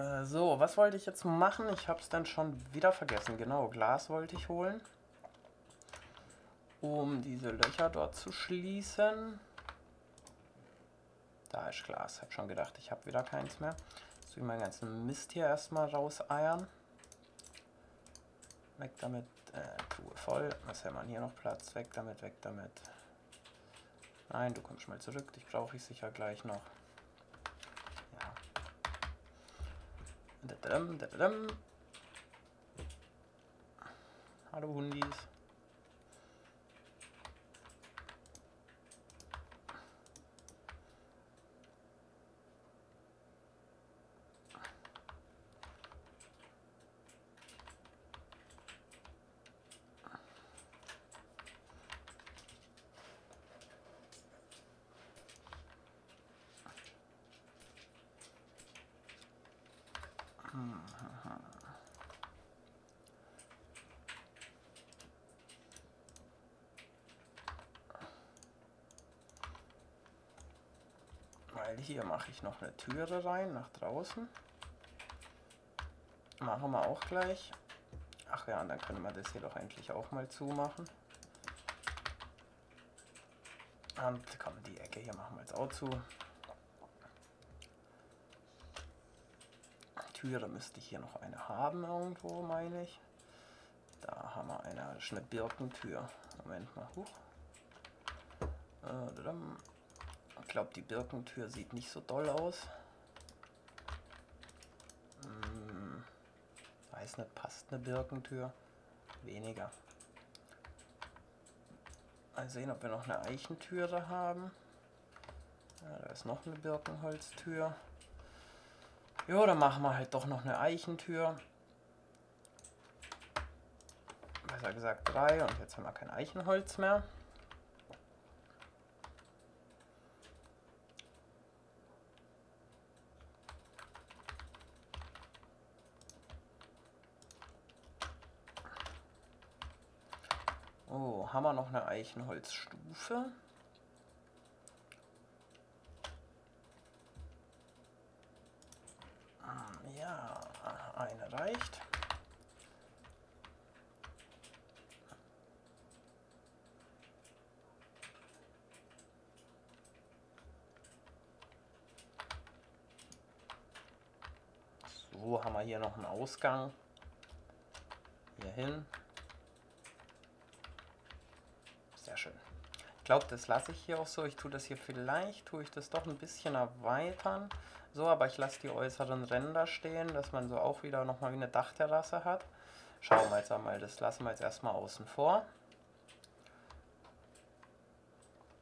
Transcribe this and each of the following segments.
Äh, so, was wollte ich jetzt machen? Ich habe es dann schon wieder vergessen. Genau, Glas wollte ich holen. Um diese Löcher dort zu schließen. Da ist Glas. Habe schon gedacht, ich habe wieder keins mehr. Jetzt will ich meinen ganzen Mist hier erstmal rauseiern. Weg damit. Äh, Truhe voll. Was haben wir hier noch Platz? Weg damit, weg damit. Nein, du kommst mal zurück. Dich brauche ich sicher gleich noch. Da -da -dum, da -da -dum. How do we win these? Weil hier mache ich noch eine Türe rein nach draußen. Machen wir auch gleich. Ach ja, und dann können wir das hier doch endlich auch mal zumachen. Und komm, die Ecke hier machen wir jetzt auch zu. Türe müsste ich hier noch eine haben irgendwo, meine ich. Da haben wir eine, das ist eine Birkentür. Moment mal, hoch. Äh, ich glaube, die Birkentür sieht nicht so doll aus. Hm, weiß nicht, passt eine Birkentür? Weniger. Mal sehen, ob wir noch eine Eichentüre haben. Ja, da ist noch eine Birkenholztür. Jo, dann machen wir halt doch noch eine Eichentür. Besser gesagt drei und jetzt haben wir kein Eichenholz mehr. Haben wir noch eine Eichenholzstufe? Ja, eine reicht. So, haben wir hier noch einen Ausgang. Hier hin. Glaube, das lasse ich hier auch so. Ich tue das hier vielleicht, tue ich das doch ein bisschen erweitern. So, aber ich lasse die äußeren Ränder stehen, dass man so auch wieder nochmal wie eine Dachterrasse hat. Schauen wir jetzt einmal, das lassen wir jetzt erstmal außen vor.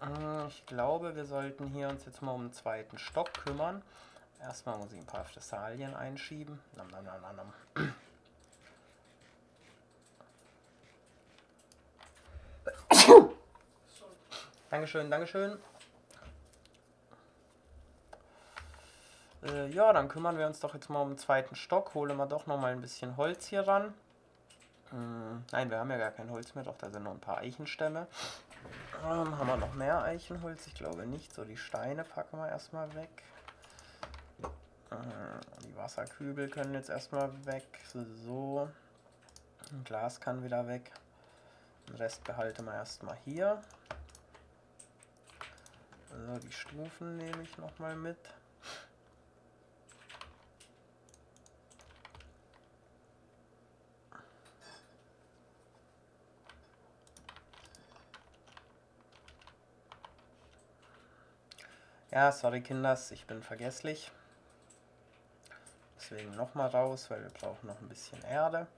Hm, ich glaube, wir sollten hier uns jetzt mal um den zweiten Stock kümmern. Erstmal muss ich ein paar Fressalien einschieben. Nam, nam, nam, nam. Dankeschön, Dankeschön. Äh, ja, dann kümmern wir uns doch jetzt mal um den zweiten Stock. Holen wir doch noch mal ein bisschen Holz hier ran. Hm, nein, wir haben ja gar kein Holz mehr, doch da sind noch ein paar Eichenstämme. Ähm, haben wir noch mehr Eichenholz? Ich glaube nicht. So, die Steine packen wir erstmal weg. Äh, die Wasserkübel können jetzt erstmal weg. So. Ein Glas kann wieder weg. Den Rest behalten wir erstmal hier. So, die Stufen nehme ich nochmal mit. Ja, sorry Kinders, ich bin vergesslich. Deswegen nochmal raus, weil wir brauchen noch ein bisschen Erde.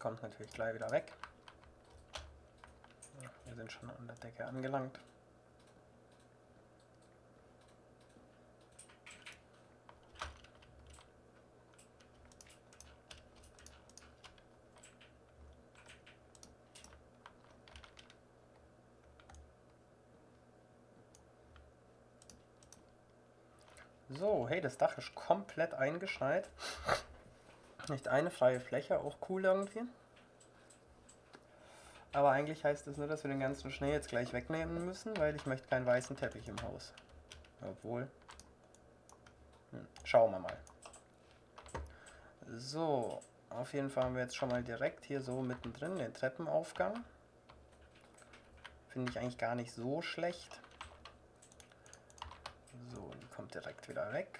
Kommt natürlich gleich wieder weg. Wir sind schon an der Decke angelangt. So, hey, das Dach ist komplett eingeschneit. Nicht eine freie Fläche, auch cool irgendwie. Aber eigentlich heißt das nur, dass wir den ganzen Schnee jetzt gleich wegnehmen müssen, weil ich möchte keinen weißen Teppich im Haus. Obwohl. Hm, schauen wir mal. So, auf jeden Fall haben wir jetzt schon mal direkt hier so mittendrin den Treppenaufgang. Finde ich eigentlich gar nicht so schlecht. So, die kommt direkt wieder weg.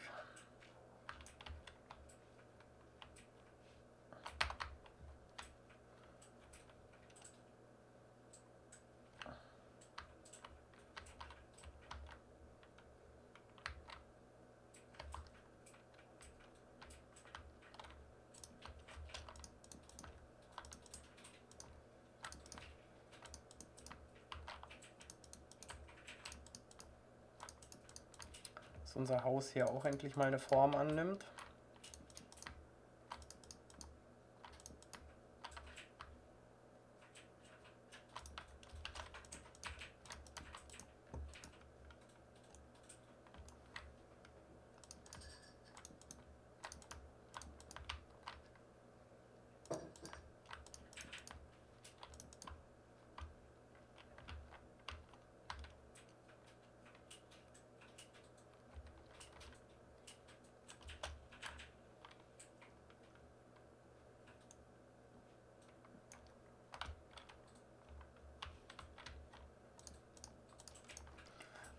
Dass unser Haus hier auch endlich mal eine Form annimmt.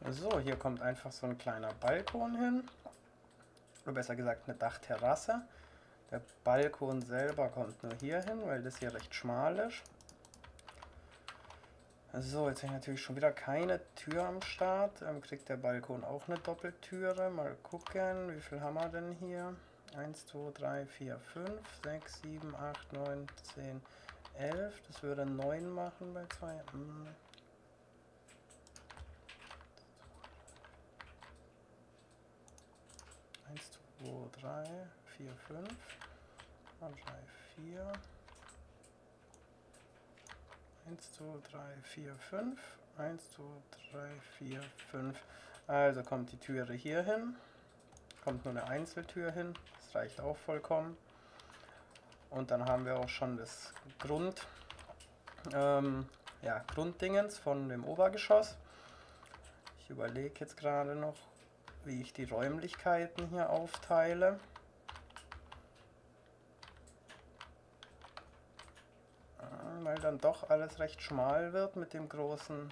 So, hier kommt einfach so ein kleiner Balkon hin. Oder besser gesagt eine Dachterrasse. Der Balkon selber kommt nur hier hin, weil das hier recht schmal ist. So, jetzt habe ich natürlich schon wieder keine Tür am Start. Ähm, kriegt der Balkon auch eine Doppeltüre. Mal gucken, wie viel haben wir denn hier? 1, 2, 3, 4, 5, 6, 7, 8, 9, 10, 11. Das würde 9 machen bei 2. Hm. 2, 3, 4, 5, 3, 4, 1, 2, 3, 4, 5, 1, 2, 3, 4, 5. Also kommt die Türe hier hin, kommt nur eine Einzeltür hin, das reicht auch vollkommen. Und dann haben wir auch schon das Grund, ähm, ja, Grunddingens von dem Obergeschoss. Ich überlege jetzt gerade noch, wie ich die Räumlichkeiten hier aufteile. Weil dann doch alles recht schmal wird mit dem großen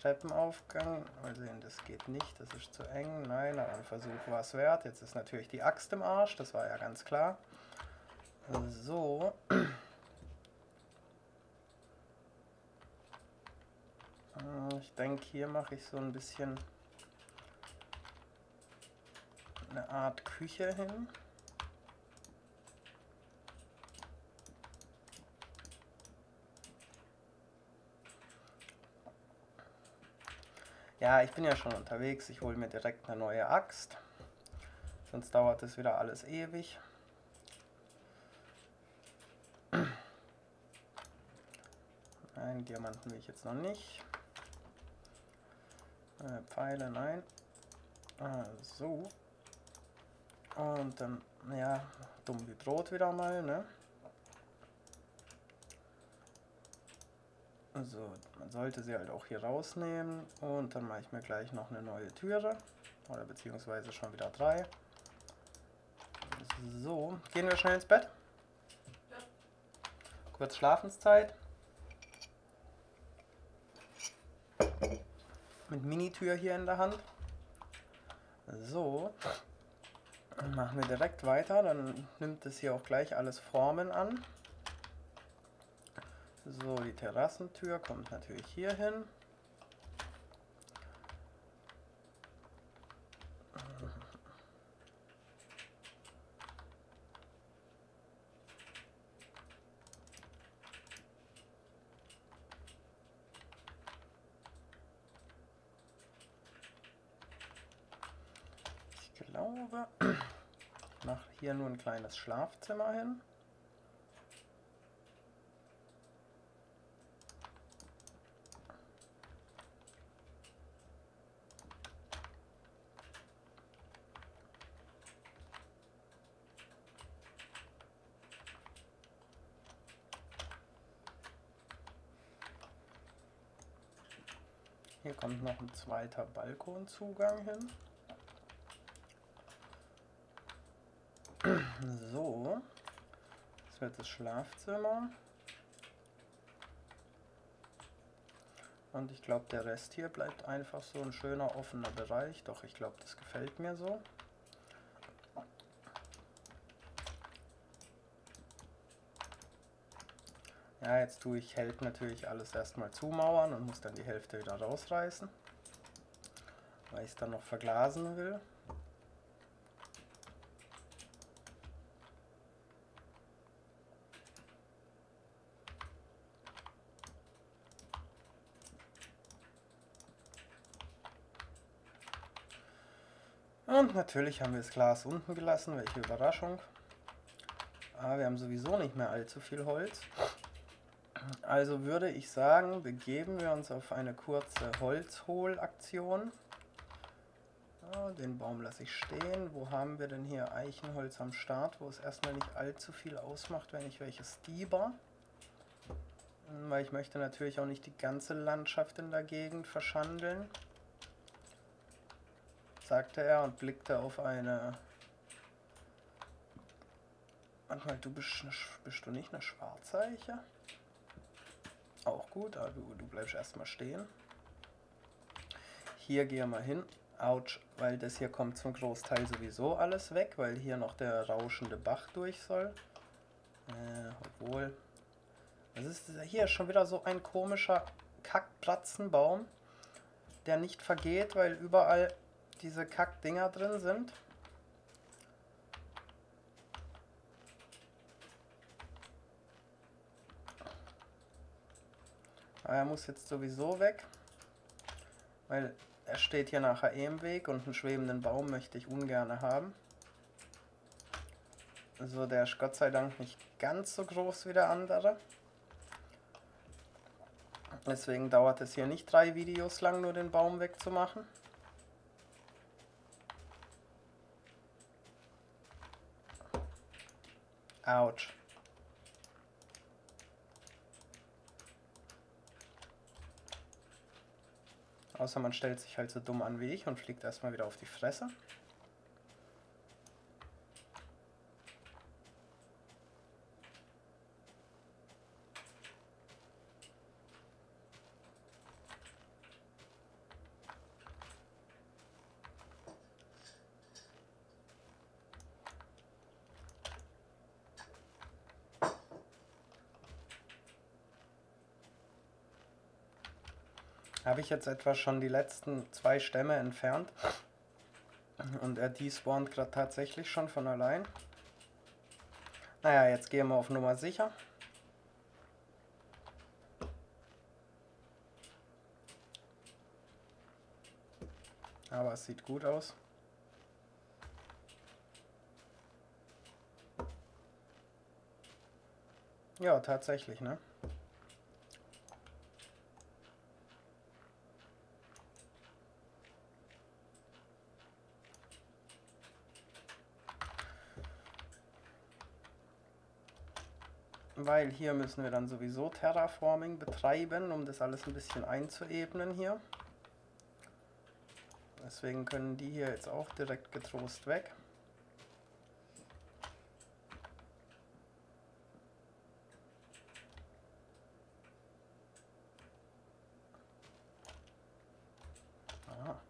Treppenaufgang. Mal sehen, das geht nicht, das ist zu eng. Nein, aber ein Versuch war es wert. Jetzt ist natürlich die Axt im Arsch, das war ja ganz klar. So. Ich denke, hier mache ich so ein bisschen eine Art Küche hin. Ja, ich bin ja schon unterwegs. Ich hole mir direkt eine neue Axt. Sonst dauert es wieder alles ewig. Nein, Diamanten will ich jetzt noch nicht. Äh, Pfeile, nein. Ah, so. Und dann, ja, dumm wie Brot wieder mal, ne? Also, man sollte sie halt auch hier rausnehmen. Und dann mache ich mir gleich noch eine neue Türe. Oder beziehungsweise schon wieder drei. So, gehen wir schnell ins Bett. Kurz Schlafenszeit. Mit Minitür hier in der Hand. So. Machen wir direkt weiter, dann nimmt es hier auch gleich alles Formen an. So, die Terrassentür kommt natürlich hier hin. hier nur ein kleines Schlafzimmer hin. Hier kommt noch ein zweiter Balkonzugang hin. So. Das wird das Schlafzimmer. Und ich glaube, der Rest hier bleibt einfach so ein schöner offener Bereich. Doch, ich glaube, das gefällt mir so. Ja, jetzt tue ich Held natürlich alles erstmal zumauern und muss dann die Hälfte wieder rausreißen, weil ich es dann noch verglasen will. Und natürlich haben wir das Glas unten gelassen, welche Überraschung. Aber wir haben sowieso nicht mehr allzu viel Holz. Also würde ich sagen, begeben wir uns auf eine kurze Holzholaktion. Ja, den Baum lasse ich stehen. Wo haben wir denn hier Eichenholz am Start, wo es erstmal nicht allzu viel ausmacht, wenn ich welches Dieber. Weil ich möchte natürlich auch nicht die ganze Landschaft in der Gegend verschandeln sagte er und blickte auf eine... Manchmal, du bist, bist du nicht eine Schwarzeiche? Auch gut, aber du, du bleibst erstmal stehen. Hier gehe mal hin. Autsch, weil das hier kommt zum Großteil sowieso alles weg, weil hier noch der rauschende Bach durch soll. Äh, obwohl... Das ist hier schon wieder so ein komischer Kackplatzenbaum, der nicht vergeht, weil überall diese Kackdinger drin sind. Er muss jetzt sowieso weg, weil er steht hier nachher eh im Weg und einen schwebenden Baum möchte ich ungern haben. So, der ist Gott sei Dank nicht ganz so groß wie der andere. Deswegen dauert es hier nicht drei Videos lang, nur den Baum wegzumachen. Autsch. Außer man stellt sich halt so dumm an wie ich und fliegt erstmal wieder auf die Fresse. Habe ich jetzt etwa schon die letzten zwei Stämme entfernt. Und er despawnt gerade tatsächlich schon von allein. Naja, jetzt gehen wir auf Nummer sicher. Aber es sieht gut aus. Ja, tatsächlich, ne? Weil hier müssen wir dann sowieso Terraforming betreiben, um das alles ein bisschen einzuebnen hier. Deswegen können die hier jetzt auch direkt getrost weg. Aha.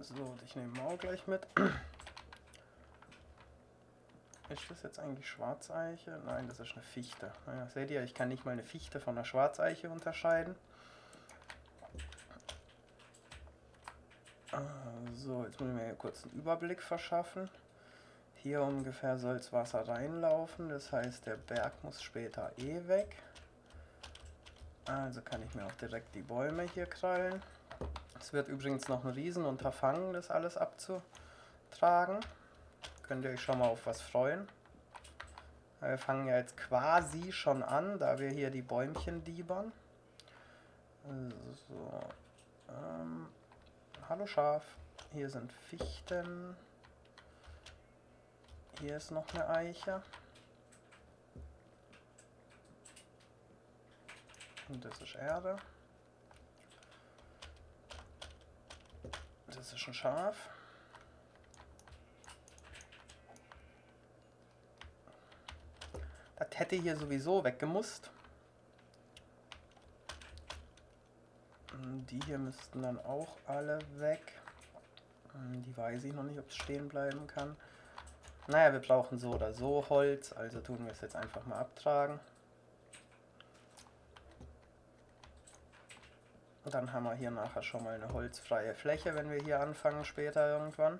So, ich nehme auch gleich mit. Ist das jetzt eigentlich Schwarzeiche? Nein, das ist eine Fichte. Naja, seht ihr, ich kann nicht mal eine Fichte von einer Schwarzeiche unterscheiden. So, jetzt muss ich mir hier kurz einen Überblick verschaffen. Hier ungefähr soll das Wasser reinlaufen, das heißt der Berg muss später eh weg. Also kann ich mir auch direkt die Bäume hier krallen. Es wird übrigens noch ein Riesenunterfangen, das alles abzutragen. Könnt ihr euch schon mal auf was freuen. Wir fangen ja jetzt quasi schon an, da wir hier die Bäumchen diebern. So. Ähm, hallo Schaf. Hier sind Fichten. Hier ist noch eine Eiche. Und das ist Erde. Das ist ein Schaf. Hätte hier sowieso weggemusst. Die hier müssten dann auch alle weg. Die weiß ich noch nicht, ob es stehen bleiben kann. Naja, wir brauchen so oder so Holz, also tun wir es jetzt einfach mal abtragen. Und dann haben wir hier nachher schon mal eine holzfreie Fläche, wenn wir hier anfangen später irgendwann.